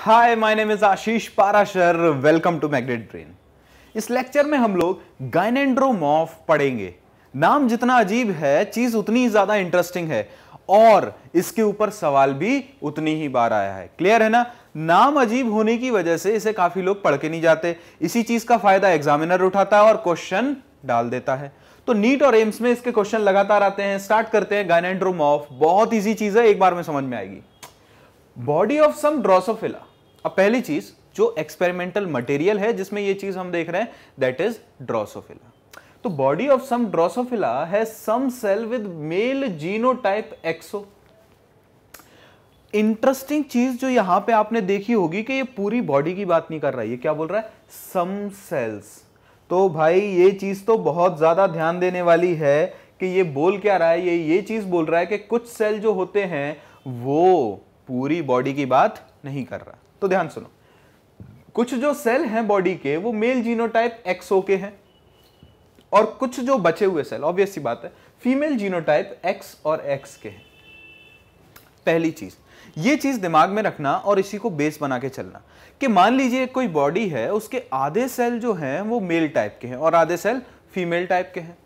Hi my name is Ashish Parashar welcome to Magnet Brain इस lecture में हम लोग गाइनेंड्रोमॉर्फ पढ़ेंगे। नाम जितना अजीब है, चीज़ उतनी ही ज़्यादा इंटरेस्टिंग है। और इसके ऊपर सवाल भी उतनी ही बार आया है। क्लियर है ना? नाम अजीब होने की वजह से इसे काफ़ी लोग पढ़ के नहीं जाते। इसी चीज़ का फ़ायदा एग्जामिनर उठाता है और क्वेश्चन डाल देता है। तो नीट और एम्स में इसके क्वेश्चन लगातार आते हैं। स्टार्ट करते हैं गाइनेंड्रोमॉर्फ बहुत इजी चीज़ है, एक बार में समझ में आएगी। बॉडी ऑफ़ सम ड्रोसोफिला अब पहली चीज़ जो एक्सपेरिमेंटल मटेरियल है, जिसमें ये चीज़ हम देख रहे हैं दैट इज़ ड्रोसोफिला तो बॉडी ऑफ़ सम ड्रोसोफिला है some cell with male genotype XO interesting चीज़ जो यहाँ पे आपने देखी होगी कि ये पूरी बॉडी की बात नहीं कर रहा है। ये क्या बोल रहा है? सम सेल्स तो भाई, ये चीज़ तो बहुत ज़्यादा ध्यान देने वाली है कि ये बोल क्या रहा है। ये ये चीज़ बोल रहा है कि कुछ सेल जो होते हैं, वो पूरी बॉडी की बात नहीं कर रहा। तो ध्यान सुनो। कुछ जो सेल हैं बॉडी के, वो मेल जीनोटाइप एक्सओ के हैं। और कुछ जो बचे हुए सेल ऑब्वियस सी बात है फीमेल जीनोटाइप एक्स और एक्स के हैं। पहली चीज़, ये चीज़ दिमाग में रखना और इसी को बेस बना के चलना कि मान लीजिए कोई बॉडी है, उसके आधे सेल जो हैं, वो मेल टाइप के हैं और आधे सेल फीमेल टाइप के हैं।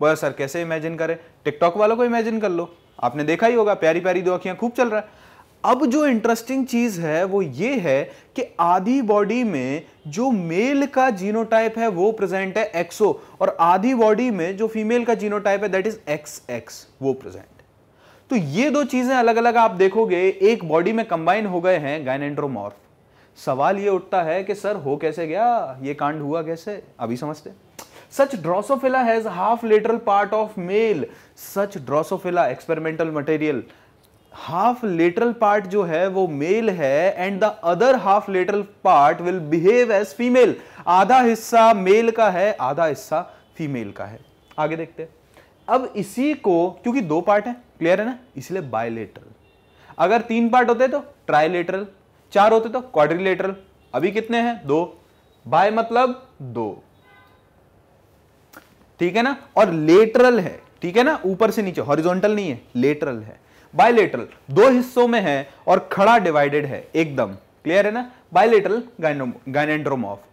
बोला सर, कैसे इमेजिन करें? टिकटॉक वालों को इमेजिन कर लो। आपने देखा ही होगा प्यारी प्यारी दो अखियाँ, खूब चल रहा है। अब जो इंटरेस्टिंग चीज़ है, वो ये है कि आधी बॉडी में जो मेल का जीनोटाइप है, वो प्रेजेंट है एक्सो और आधी बॉडी में जो फीमेल का जीनोटाइप है दैट इज़ एक्स एक्स वो प्रेजेंट तो ये दो चीज़ें अलग अलग आप देखोगे, एक बॉडी में कंबाइन हो गए हैं गाइनेंड्रोमॉर्फ सवाल ये उठता है कि सर, हो कैसे गया? ये कांड हुआ कैसे? अभी समझते such drosophila has half lateral part of male such drosophila experimental material half lateral part जो है वो मेल है and the other half lateral part will behave as female आधा हिस्सा मेल का है, आधा हिस्सा फीमेल का है। आगे देखते हैं। अब इसी को, क्योंकि दो पार्ट है क्लियर है ना? इसलिए बायलेटरल अगर तीन पार्ट होते तो ट्राइलेटरल चार होते तो क्वाड्रिलेटरल अभी कितने हैं? दो। बाय मतलब दो। ठीक है ना? और लेटरल है। ठीक है ना? ऊपर से नीचे हॉरिजॉन्टल नहीं है लेटरल है। बायलेटरल दो हिस्सों में है और खड़ा डिवाइडेड है, एकदम. क्लियर है ना? बायलेटरल गाइनेंड्रोमॉफ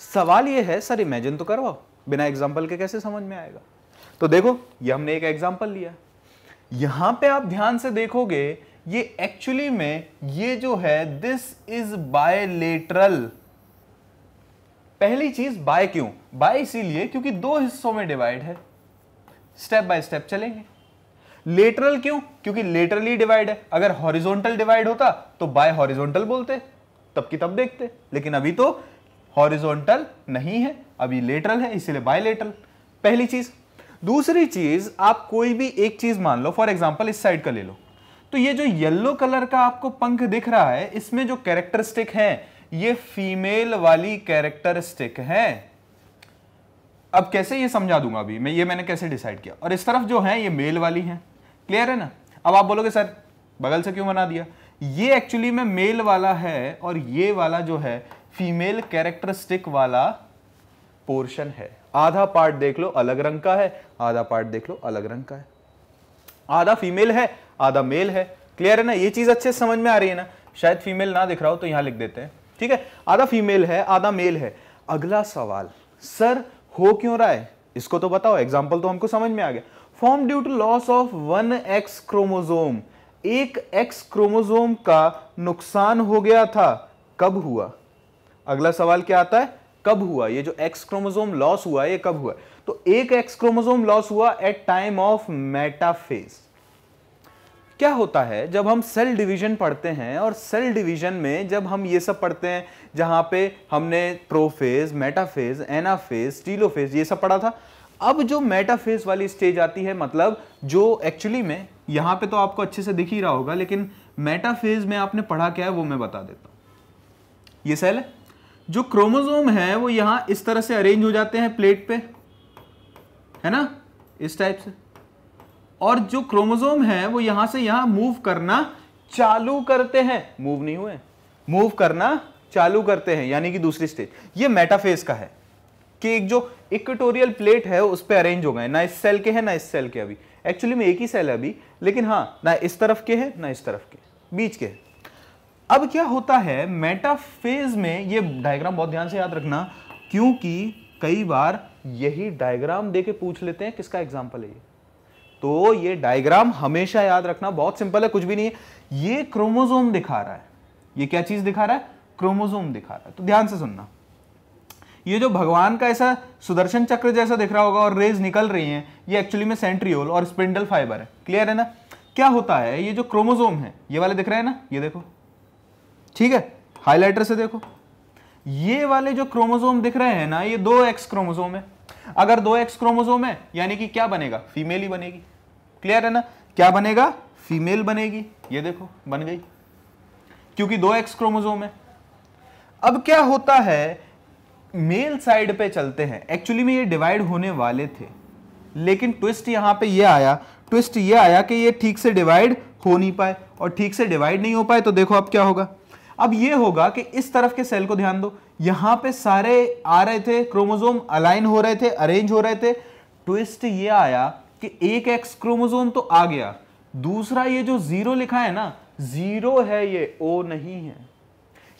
सवाल ये है सर इमेजिन तो करवाओ. बिना एग्जांपल के कैसे समझ में आएगा? तो देखो, ये हमने एक एग्जांपल लिया. यहाँ पे आप ध्यान से देखोगे, ये एक्चुअली में ये जो है दिस इज़ बायलेटरल पहली चीज़ बाय क्यों? बाय इसीलिए क्योंकि दो हिस्सों में डिवाइड है. स्टेप बाय स्टेप चलेंगे. लेटरल क्यों? क्योंकि लेटरली डिवाइड है। अगर हॉरिजॉन्टल डिवाइड होता तो बाय हॉरिजॉन्टल बोलते, तब की तब देखते। लेकिन अभी तो हॉरिजॉन्टल नहीं है, अभी लेटरल है, इसीलिए बाय लेटरल। पहली चीज़। दूसरी चीज़, आप कोई भी एक चीज़ मान लो, फॉर एग्ज़ाम्पल इस साइड का ले लो। तो ये जो येलो कलर का आपको पंख दिख रहा है, इसमें जो कैरेक्टरिस्टिक है, ये फीमेल वाली कैरेक्टरिस्टिक है। अब कैसे ये समझा दूँगा अभी? मैं, ये मैंने कैसे डिसाइड किया? और इस तरफ़ जो है, ये मेल वाली है। क्लियर है ना? अब आप बोलोगे, सर, बगल से क्यों बना दिया? ये एक्चुअली में मेल वाला है और ये वाला जो है फीमेल कैरेक्टरिस्टिक वाला पोर्शन है। आधा पार्ट देख लो, अलग रंग का है। आधा पार्ट देख लो, अलग रंग का है। आधा फीमेल है, आधा मेल है। क्लियर है ना? ये चीज़ अच्छे से समझ में आ रही है ना? शायद फीमेल ना दिख रहा हो तो यहाँ लिख देते हैं। ठीक है? आधा फीमेल है, आधा मेल है। अगला सवाल, सर, हो क्यों रहा है? इसको तो बताओ एग्ज़ाम्पल तो हमको समझ में आ गया। Form due to loss of one X chromosome एक एक्स क्रोमोजोम का नुकसान हो गया था, कब हुआ? अगला सवाल क्या आता है? कब हुआ? ये जो एक्स क्रोमोजोम लॉस हुआ, ये कब हुआ? तो एक एक्स क्रोमोजोम लॉस हुआ एट टाइम ऑफ़ मेटाफेज क्या होता है, जब हम सेल डिवीज़न पढ़ते हैं और सेल डिवीज़न में जब हम ये सब पढ़ते हैं, जहाँ पे हमने प्रोफेज मेटाफेज एनाफेज टीलोफेज ये सब पढ़ा था अब जो मेटाफेज वाली स्टेज आती है मतलब जो एक्चुअली में, यहाँ पे तो आपको अच्छे से दिख ही रहा होगा, लेकिन मेटाफेज में आपने पढ़ा क्या है, वो मैं बता देता हूँ। ये सेल जो क्रोमोजोम है, वो यहाँ इस तरह से अरेंज हो जाते हैं प्लेट पे। है ना? इस टाइप से। और जो क्रोमोजोम है, वो यहाँ से यहाँ मूव करना चालू करते हैं। मूव नहीं हुए। मूव करना चालू करते हैं, यानी कि दूसरी स्टेज ये मेटाफेज का है। कि एक जो इक्वेटोरियल प्लेट है, उस पर अरेंज हो गए। ना इस सेल के हैं, ना इस सेल के अभी। एक्चुअली में एक ही सेल है अभी, लेकिन हाँ ना इस तरफ़ के हैं, ना इस तरफ़ के। बीच के अब क्या होता है मेटाफेज में ये डायग्राम बहुत ध्यान से याद रखना, क्योंकि कई बार यही डायग्राम देके पूछ लेते हैं, किसका एग्ज़ाम्पल है ये? तो ये डायग्राम हमेशा याद रखना, बहुत सिंपल है, कुछ भी नहीं है। ये क्रोमोजोम दिखा रहा है। ये क्या चीज़ दिखा रहा है? क्रोमोजोम दिखा रहा है। तो ध्यान से सुनना। ये जो भगवान का ऐसा सुदर्शन चक्र जैसा दिख रहा होगा और रेज निकल रही हैं, ये एक्चुअली में सेंट्रियोल और स्पिंडल फाइबर है। क्लियर है ना? क्या होता है, ये जो क्रोमोजोम है, ये वाले दिख रहे हैं ना? ये देखो। ठीक है? हाईलाइटर से देखो। ये वाले जो क्रोमोजोम दिख रहे हैं ना, ये दो एक्स क्रोमोजोम है। अगर दो एक्स क्रोमोजोम है, यानी कि क्या बनेगा? फीमेल ही बनेगी। क्लियर है ना? क्या बनेगा? फीमेल बनेगी। ये देखो, बन गई। क्योंकि दो एक्स क्रोमोजोम है। अब क्या होता है मेल साइड पे चलते हैं। एक्चुअली में ये डिवाइड होने वाले थे। लेकिन ट्विस्ट यहाँ पे ये आया। ट्विस्ट ये आया कि ये ठीक से डिवाइड हो नहीं पाए। और ठीक से डिवाइड नहीं हो पाए तो देखो अब क्या होगा। अब ये होगा कि इस तरफ़ के सेल को ध्यान दो। यहाँ पे सारे आ रहे थे क्रोमोजोम अलाइन हो रहे थे अरेंज हो रहे थे। ट्विस्ट ये आया कि एक एक्स क्रोमोजोम तो आ गया। दूसरा ये जो ज़ीरो लिखा है ना ज़ीरो है ये ओ नहीं है।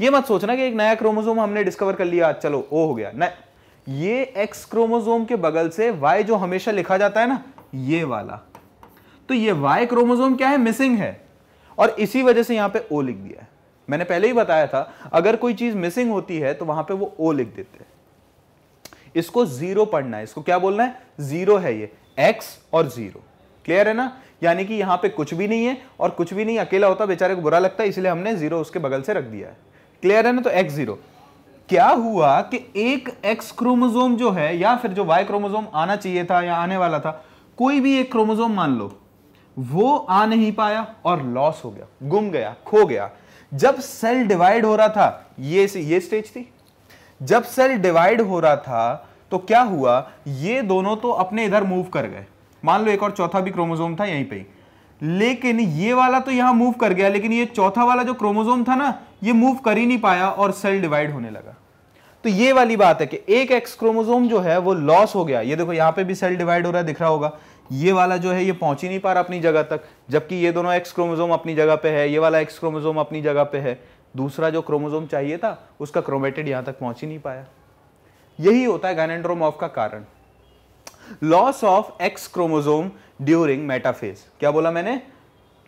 ये मत सोचना कि एक नया क्रोमोजोम हमने डिस्कवर कर लिया, चलो, ओ हो गया। न ये एक्स क्रोमोजोम के बगल से वाई जो हमेशा लिखा जाता है ना, ये वाला। तो ये वाई क्रोमोजोम क्या है? मिसिंग है। और इसी वजह से यहाँ पे ओ लिख दिया है। मैंने पहले ही बताया था, अगर कोई चीज़ मिसिंग होती है तो वहाँ पे वो ओ लिख देते हैं। इसको ज़ीरो पढ़ना है। इसको क्या बोलना है? ज़ीरो है ये। एक्स और ज़ीरो क्लियर है ना? यानी कि यहाँ पे कुछ भी नहीं है और कुछ भी नहीं, अकेला होता, बेचारे को बुरा लगता है, इसलिए हमने ज़ीरो उसके बगल से रख दिया है। क्लियर है ना? तो एक्स ज़ीरो क्या हुआ कि एक एक्स क्रोमोजोम जो है, या फिर जो वाई क्रोमोजोम आना चाहिए था या आने वाला था, कोई भी एक क्रोमोजोम मान लो, वो आ नहीं पाया और लॉस हो गया, गुम गया, खो गया। जब सेल डिवाइड हो रहा था, ये ये स्टेज थी। जब सेल डिवाइड हो रहा था तो क्या हुआ, ये दोनों तो अपने इधर मूव कर गए। मान लो एक और चौथा भी क्रोमोजोम था यहीं पे लेकिन ये वाला तो यहाँ मूव कर गया, लेकिन ये चौथा वाला जो क्रोमोजोम था ना ये मूव कर ही नहीं पाया और सेल डिवाइड होने लगा। तो ये वाली बात है कि एक एक्स क्रोमोजोम जो है, वो लॉस हो गया। ये देखो, यहाँ पे भी सेल डिवाइड हो रहा है, दिख रहा होगा। ये वाला जो है, ये पहुँच ही नहीं पा रहा अपनी जगह तक, जबकि ये दोनों एक्स क्रोमोजोम अपनी जगह पे है, ये वाला एक्स क्रोमोजोम अपनी जगह पे है। दूसरा जो क्रोमोजोम चाहिए था, उसका क्रोमेटेड यहाँ तक पहुँच ही नहीं पाया। यही होता है गायनेंड्रोमॉफ का कारण। Loss of X chromosome during metaphase क्या बोला मैंने?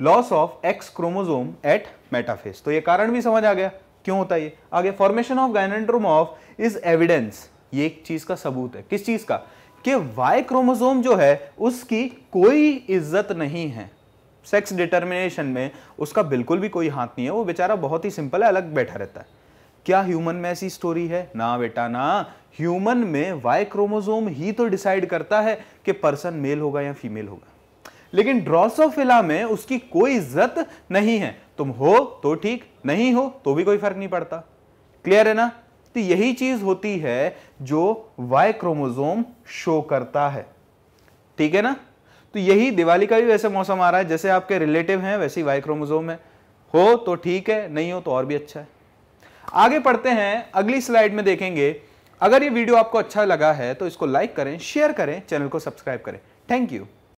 Loss of X chromosome at metaphase तो ये कारण भी समझ आ गया। क्यों होता है ये? आगे formation of gynandromorph is evidence ये एक चीज़ का सबूत है। किस चीज़ का? कि वाई क्रोमोजोम जो है, उसकी कोई इज़्ज़त नहीं है। सेक्स डिटर्मिनेशन में उसका बिल्कुल भी कोई हाथ नहीं है। वो बेचारा बहुत ही सिंपल है, अलग बैठा रहता है। क्या ह्यूमन में ऐसी स्टोरी है? ना बेटा, ना। ह्यूमन में वाई क्रोमोजोम ही तो डिसाइड करता है कि पर्सन मेल होगा या फीमेल होगा। लेकिन ड्रोसोफिला में उसकी कोई इज़्ज़त नहीं है। तुम हो तो ठीक, नहीं हो तो भी कोई फ़र्क नहीं पड़ता। क्लियर है ना? तो यही चीज़ होती है जो वाई क्रोमोजोम शो करता है। ठीक है ना? तो यही दिवाली का भी वैसे मौसम आ रहा है। जैसे आपके रिलेटिव हैं, वैसे वाई क्रोमोजोम है। हो तो ठीक है, नहीं हो तो और भी अच्छा है। आगे पढ़ते हैं, अगली स्लाइड में देखेंगे। अगर ये वीडियो आपको अच्छा लगा है तो इसको लाइक करें शेयर करें चैनल को सब्सक्राइब करें। Thank you